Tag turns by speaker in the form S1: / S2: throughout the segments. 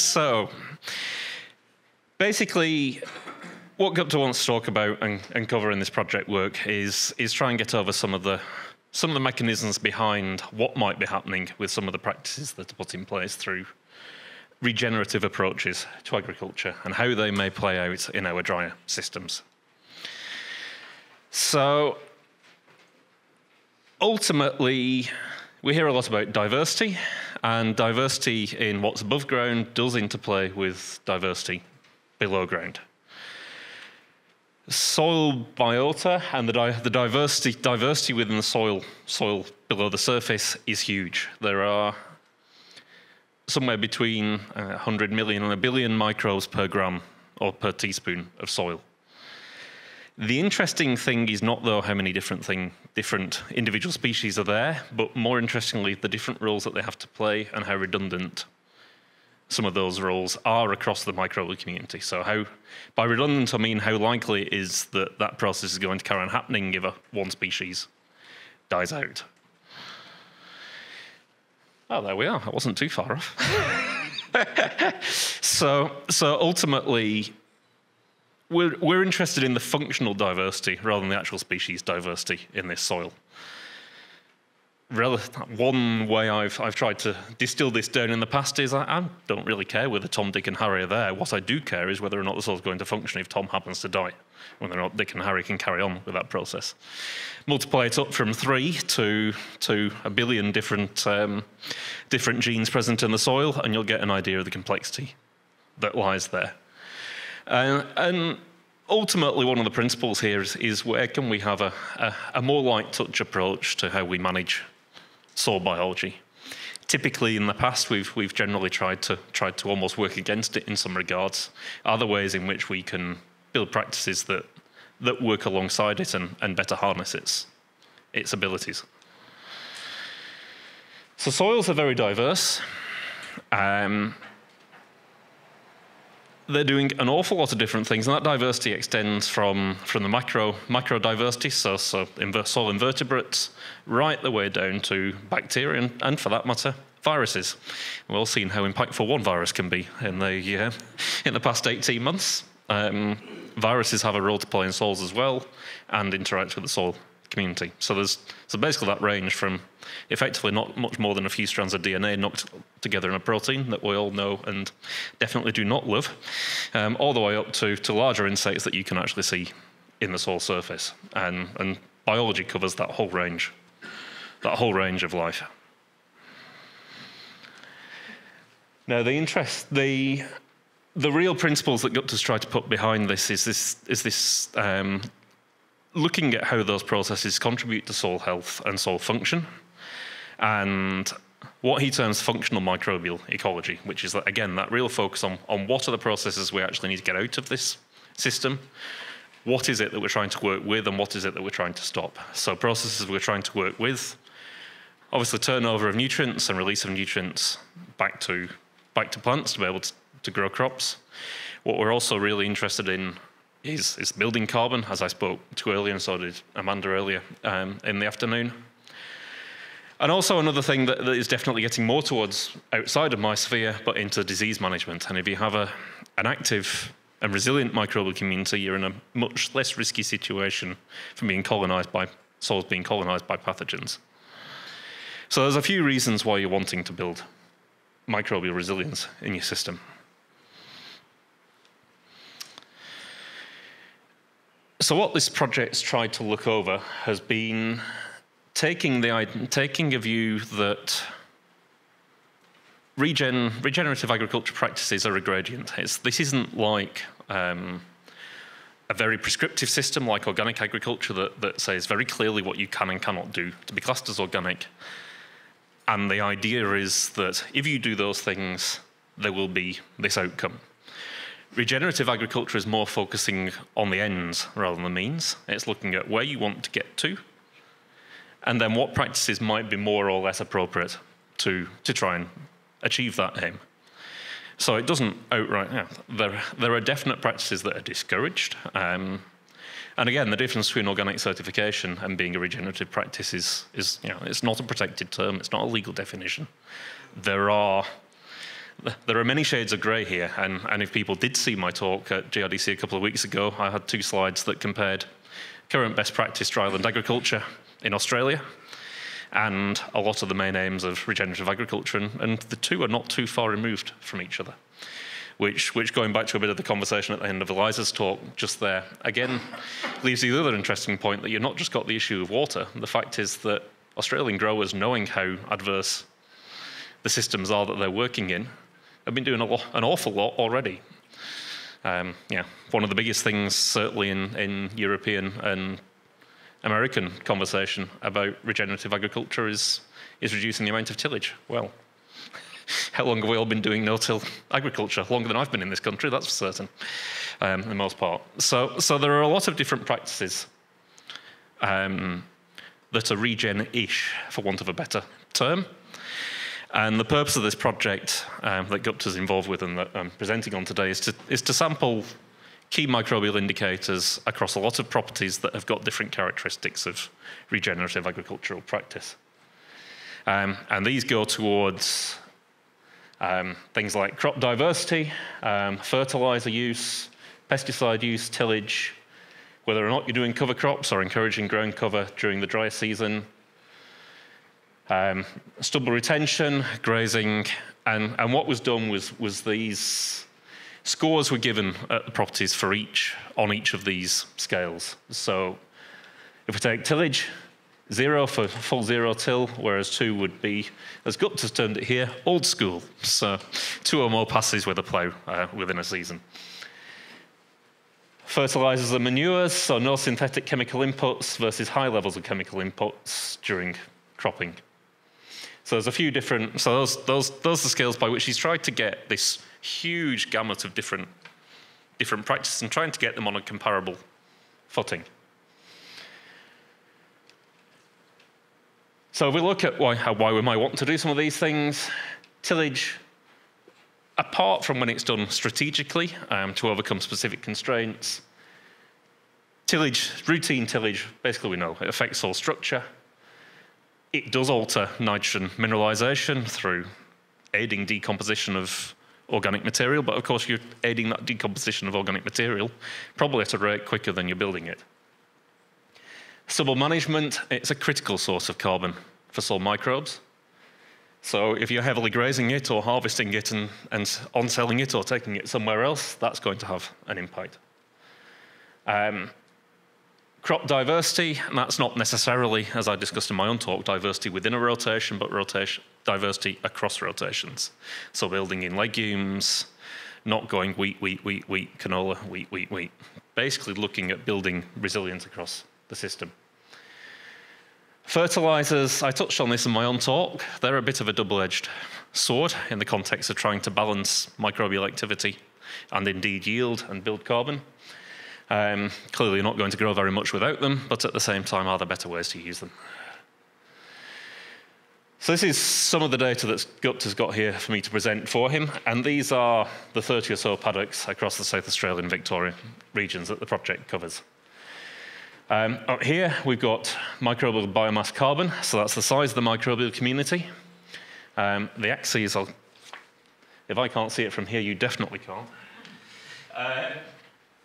S1: so, basically, what Gupta wants to talk about and, and cover in this project work is is try and get over some of the some of the mechanisms behind what might be happening with some of the practices that are put in place through regenerative approaches to agriculture and how they may play out in our drier systems. So ultimately, we hear a lot about diversity, and diversity in what's above ground does interplay with diversity below ground. Soil biota and the, di the diversity, diversity within the soil, soil below the surface is huge. There are somewhere between uh, 100 million and a billion microbes per gram or per teaspoon of soil. The interesting thing is not though how many different thing, different individual species are there, but more interestingly the different roles that they have to play and how redundant some of those roles are across the microbial community. So how, by redundant, I mean how likely it is that that process is going to carry on happening if a one species dies out. Oh, there we are. I wasn't too far off. so, so ultimately, we're, we're interested in the functional diversity rather than the actual species diversity in this soil one way I've, I've tried to distill this down in the past is I, I, don't really care whether Tom, Dick, and Harry are there. What I do care is whether or not the soil's going to function if Tom happens to die, whether or not Dick and Harry can carry on with that process. Multiply it up from three to, to a billion different, um, different genes present in the soil, and you'll get an idea of the complexity that lies there. Uh, and ultimately, one of the principles here is, is where can we have a, a, a more light touch approach to how we manage soil biology. Typically, in the past, we've we've generally tried to tried to almost work against it in some regards. Other ways in which we can build practices that that work alongside it and, and better harness its its abilities. So soils are very diverse. Um, they're doing an awful lot of different things, and that diversity extends from, from the micro, micro diversity, so, so soil invertebrates, right the way down to bacteria, and, and for that matter, viruses. We've all seen how impactful one virus can be in the, uh, in the past 18 months. Um, viruses have a role to play in soils as well, and interact with the soil community. So there's so basically that range from effectively not much more than a few strands of DNA knocked together in a protein that we all know and definitely do not love, um, all the way up to, to larger insects that you can actually see in the soil surface. And, and biology covers that whole range, that whole range of life. Now, the interest, the the real principles that Gupta's tried to put behind this is this is this um, looking at how those processes contribute to soil health and soil function, and what he terms functional microbial ecology, which is, again, that real focus on, on what are the processes we actually need to get out of this system, what is it that we're trying to work with, and what is it that we're trying to stop. So processes we're trying to work with, obviously turnover of nutrients and release of nutrients back to, back to plants to be able to, to grow crops. What we're also really interested in is, is building carbon, as I spoke to earlier, and so did Amanda earlier um, in the afternoon. And also another thing that, that is definitely getting more towards outside of my sphere, but into disease management. And if you have a, an active and resilient microbial community, you're in a much less risky situation from being colonized by soils being colonized by pathogens. So there's a few reasons why you're wanting to build microbial resilience in your system. So what this project's tried to look over has been taking, the, taking a view that regen, regenerative agriculture practices are a gradient. It's, this isn't like um, a very prescriptive system like organic agriculture that, that says very clearly what you can and cannot do to be classed as organic. And the idea is that if you do those things, there will be this outcome. Regenerative agriculture is more focusing on the ends rather than the means. It's looking at where you want to get to, and then what practices might be more or less appropriate to, to try and achieve that aim. So it doesn't outright, yeah, there, there are definite practices that are discouraged. Um, and again, the difference between organic certification and being a regenerative practice is, is you know, it's not a protected term, it's not a legal definition. There are there are many shades of grey here, and, and if people did see my talk at GRDC a couple of weeks ago, I had two slides that compared current best practice dryland agriculture in Australia and a lot of the main aims of regenerative agriculture, and, and the two are not too far removed from each other. Which, which, going back to a bit of the conversation at the end of Eliza's talk just there, again, leaves the other interesting point that you've not just got the issue of water. The fact is that Australian growers, knowing how adverse the systems are that they're working in, have been doing an awful lot already. Um, yeah, one of the biggest things, certainly in, in European and American conversation about regenerative agriculture, is, is reducing the amount of tillage. Well, how long have we all been doing no-till agriculture? Longer than I've been in this country, that's for certain, um, for the most part. So, so there are a lot of different practices um, that are regen-ish, for want of a better term. And the purpose of this project um, that Gupta's involved with and that I'm presenting on today is to, is to sample key microbial indicators across a lot of properties that have got different characteristics of regenerative agricultural practice. Um, and these go towards um, things like crop diversity, um, fertilizer use, pesticide use, tillage, whether or not you're doing cover crops or encouraging ground cover during the dry season, um, stubble retention, grazing, and, and what was done was, was these scores were given at the properties for each, on each of these scales. So if we take tillage, zero for full zero till, whereas two would be, as Gupta's termed it here, old school. So two or more passes with a plough uh, within a season. Fertilizers and manures, so no synthetic chemical inputs versus high levels of chemical inputs during cropping. So there's a few different, so those, those, those are the scales by which he's tried to get this huge gamut of different, different practices and trying to get them on a comparable footing. So if we look at why, why we might want to do some of these things, tillage, apart from when it's done strategically um, to overcome specific constraints, tillage, routine tillage, basically we know it affects soil structure, it does alter nitrogen mineralization through aiding decomposition of organic material, but of course you're aiding that decomposition of organic material probably at a rate quicker than you're building it. Soil management, it's a critical source of carbon for soil microbes. So if you're heavily grazing it or harvesting it and, and on-selling it or taking it somewhere else, that's going to have an impact. Um, Crop diversity, and that's not necessarily, as I discussed in my own talk, diversity within a rotation, but rotation, diversity across rotations. So building in legumes, not going wheat, wheat, wheat, wheat, canola, wheat, wheat, wheat. Basically looking at building resilience across the system. Fertilizers, I touched on this in my own talk. They're a bit of a double-edged sword in the context of trying to balance microbial activity and indeed yield and build carbon. Um, clearly, not going to grow very much without them, but at the same time, are there better ways to use them? So this is some of the data that Gupta's got here for me to present for him, and these are the 30 or so paddocks across the South Australian Victoria regions that the project covers. Um, up here, we've got microbial biomass carbon, so that's the size of the microbial community. Um, the axes, I'll, if I can't see it from here, you definitely can't. Uh,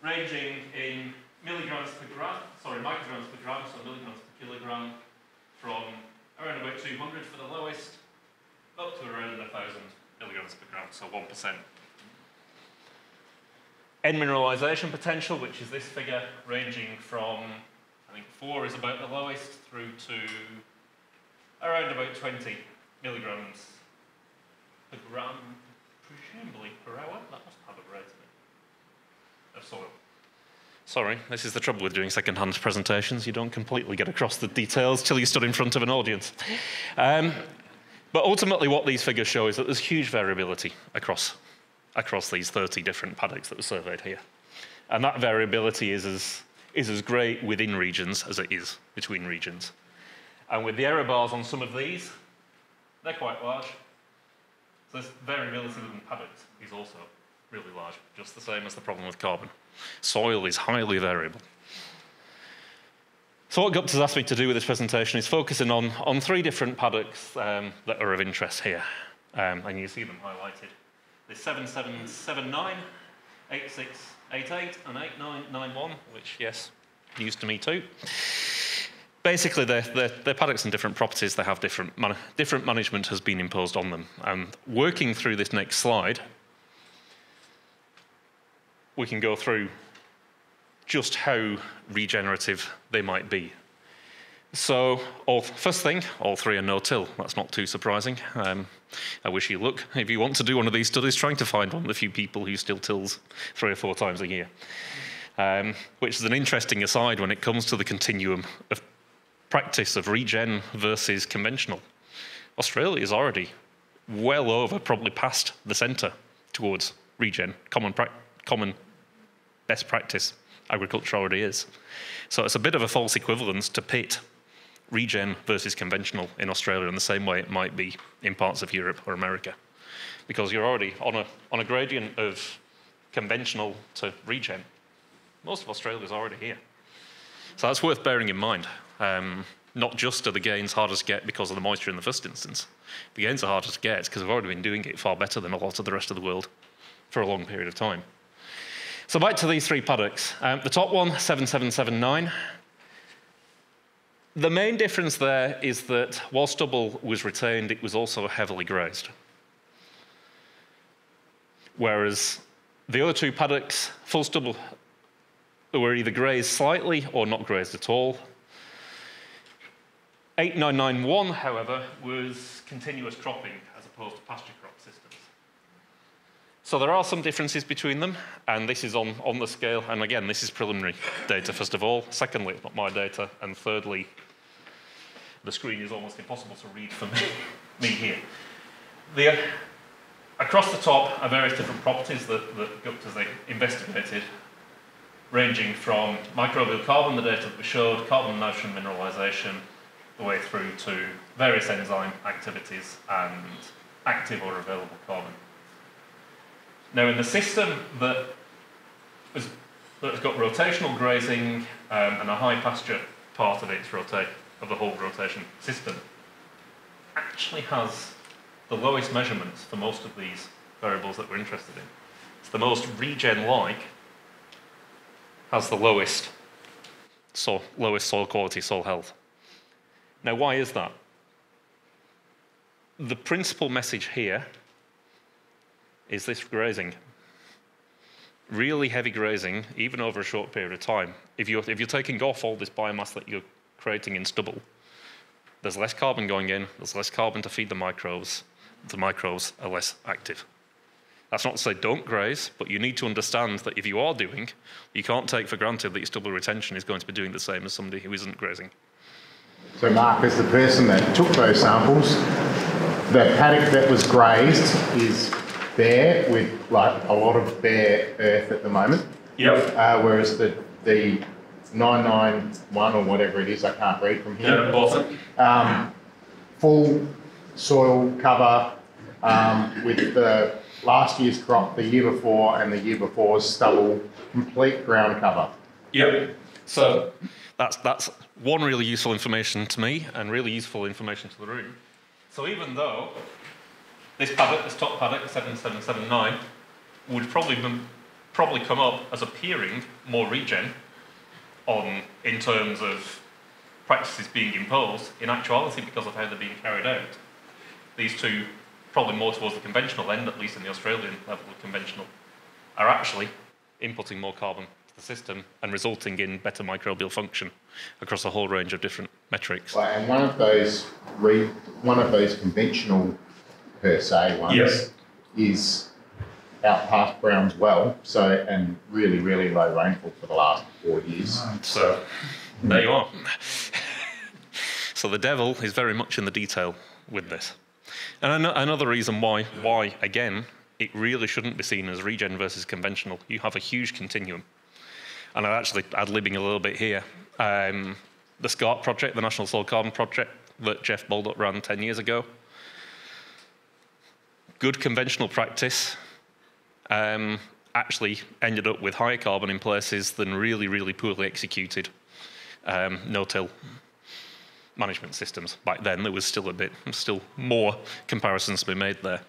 S1: ranging in milligrams per gram, sorry, micrograms per gram, so milligrams per kilogram, from around about 200 for the lowest, up to around 1,000 milligrams per gram, so 1%. N mineralization potential, which is this figure, ranging from, I think 4 is about the lowest, through to around about 20 milligrams per gram, presumably per hour. That must have a rate of soil. Sorry, this is the trouble with doing second-hand presentations. You don't completely get across the details till you stood in front of an audience. Um, but ultimately, what these figures show is that there's huge variability across, across these 30 different paddocks that were surveyed here. And that variability is as, is as great within regions as it is between regions. And with the error bars on some of these, they're quite large. So this variability within paddocks is also really large, just the same as the problem with carbon. Soil is highly variable. So what Gupta's asked me to do with this presentation is focusing on, on three different paddocks um, that are of interest here. Um, and you see them highlighted the 7779, 8688, and 8991, which, yes, news to me too. Basically, they're, they're, they're paddocks and different properties. They have different, man different management has been imposed on them. And working through this next slide, we can go through just how regenerative they might be. So, all, first thing, all three are no-till. That's not too surprising. Um, I wish you luck if you want to do one of these studies, trying to find one of the few people who still tills three or four times a year. Um, which is an interesting aside when it comes to the continuum of practice of regen versus conventional. Australia is already well over, probably past the centre towards regen, common, common best practice agriculture already is. So it's a bit of a false equivalence to pit regen versus conventional in Australia in the same way it might be in parts of Europe or America. Because you're already on a, on a gradient of conventional to regen. Most of Australia is already here. So that's worth bearing in mind. Um, not just are the gains harder to get because of the moisture in the first instance. The gains are harder to get because we've already been doing it far better than a lot of the rest of the world for a long period of time. So back to these three paddocks. Um, the top one, 7779, the main difference there is that while stubble was retained, it was also heavily grazed. Whereas the other two paddocks, full stubble, were either grazed slightly or not grazed at all. 8991, however, was continuous cropping as opposed to pasture. So there are some differences between them, and this is on, on the scale. And again, this is preliminary data, first of all. Secondly, it's not my data. And thirdly, the screen is almost impossible to read for me, me here. The, across the top are various different properties that, that Gupta's investigated, ranging from microbial carbon, the data that we showed, carbon nitrogen mineralization, the way through to various enzyme activities and active or available carbon. Now, in the system that, is, that has got rotational grazing um, and a high pasture part of its rotate, of the whole rotation system actually has the lowest measurements for most of these variables that we're interested in. It's the most regen-like, has the lowest, so lowest soil quality, soil health. Now, why is that? The principal message here is this grazing. Really heavy grazing, even over a short period of time. If you're, if you're taking off all this biomass that you're creating in stubble, there's less carbon going in, there's less carbon to feed the microbes. The microbes are less active. That's not to say don't graze, but you need to understand that if you are doing, you can't take for granted that your stubble retention is going to be doing the same as somebody who isn't grazing.
S2: So, Mark, as the person that took those samples, the paddock that was grazed is bare with like a lot of bare earth at the moment.
S1: Yep.
S2: Uh, whereas the the 991 or whatever it is, I can't read from here.
S1: Yeah, awesome.
S2: Um, full soil cover um, with the last year's crop, the year before, and the year before's stubble, complete ground cover.
S1: Yep. So that's that's one really useful information to me and really useful information to the room. So even though this paddock, this top paddock, 7779, would probably probably come up as appearing more regen on in terms of practices being imposed, in actuality, because of how they're being carried out, these two, probably more towards the conventional end, at least in the Australian level of conventional, are actually inputting more carbon to the system and resulting in better microbial function across a whole range of different metrics.
S2: And one of those re, one of those conventional per se ones
S1: yes.
S2: is out past Browns Well, so and really, really low rainfall for the last four years.
S1: So there you are. so the devil is very much in the detail with this. And another reason why, why again, it really shouldn't be seen as regen versus conventional. You have a huge continuum. And I'm actually ad-libbing a little bit here. Um, the SCARP project, the National Soil Carbon Project that Jeff Baldock ran 10 years ago, good conventional practice, um, actually ended up with higher carbon in places than really, really poorly executed um, no-till. management systems. Back then, there was still a bit, still more comparisons to be made there.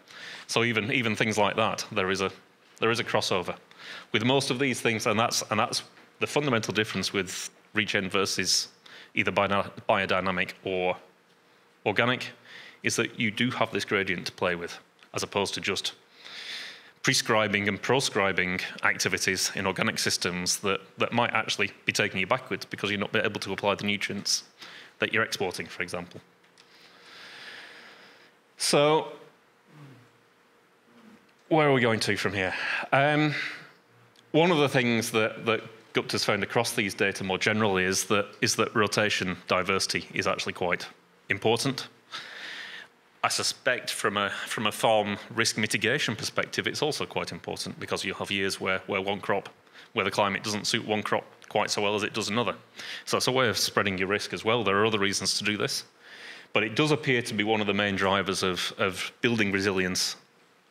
S1: So even even things like that, there is a there is a crossover with most of these things, and that's and that's the fundamental difference with regen versus either biodynamic or organic, is that you do have this gradient to play with, as opposed to just prescribing and proscribing activities in organic systems that, that might actually be taking you backwards because you're not able to apply the nutrients that you're exporting, for example. So, where are we going to from here? Um, one of the things that, that Gupta's found across these data more generally is that, is that rotation diversity is actually quite important. I suspect from a, from a farm risk mitigation perspective, it's also quite important because you have years where, where one crop, where the climate doesn't suit one crop quite so well as it does another. So it's a way of spreading your risk as well. There are other reasons to do this. But it does appear to be one of the main drivers of, of building resilience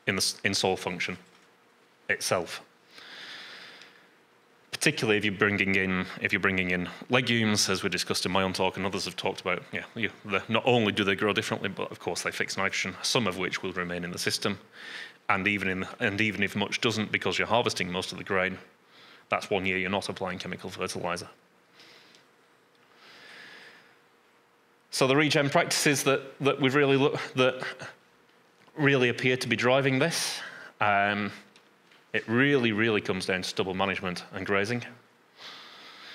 S1: in, the, in soil function itself particularly if you're bringing in if you're bringing in legumes, as we discussed in my own talk, and others have talked about. Yeah, you, not only do they grow differently, but of course they fix nitrogen, some of which will remain in the system, and even in and even if much doesn't, because you're harvesting most of the grain, that's one year you're not applying chemical fertilizer. So the regen practices that that we've really look that really appear to be driving this. Um, it really, really comes down to stubble management and grazing.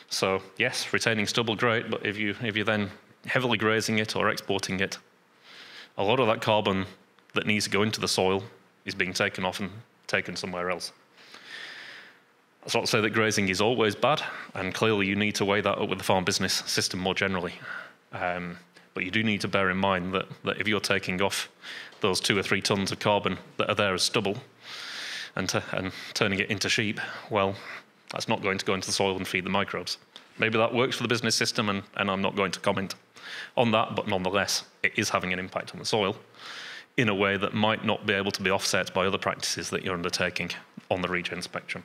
S1: So yes, retaining stubble, great, but if, you, if you're then heavily grazing it or exporting it, a lot of that carbon that needs to go into the soil is being taken off and taken somewhere else. That's not to say that grazing is always bad, and clearly you need to weigh that up with the farm business system more generally. Um, but you do need to bear in mind that, that if you're taking off those two or three tons of carbon that are there as stubble, and, and turning it into sheep, well, that's not going to go into the soil and feed the microbes. Maybe that works for the business system, and, and I'm not going to comment on that, but nonetheless, it is having an impact on the soil in a way that might not be able to be offset by other practices that you're undertaking on the regen spectrum.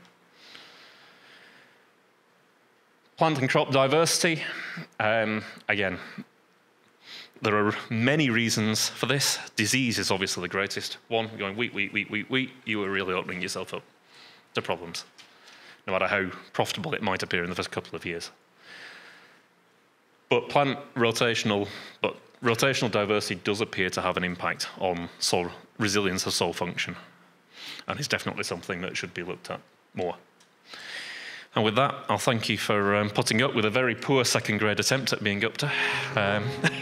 S1: Plant and crop diversity, um, again, there are many reasons for this. Disease is obviously the greatest. One, going wheat, wheat, wheat, wheat, wheat, you are really opening yourself up to problems, no matter how profitable it might appear in the first couple of years. But plant rotational, but rotational diversity does appear to have an impact on soil resilience of soil function, and is definitely something that should be looked at more. And with that, I'll thank you for um, putting up with a very poor second grade attempt at being up to. Um,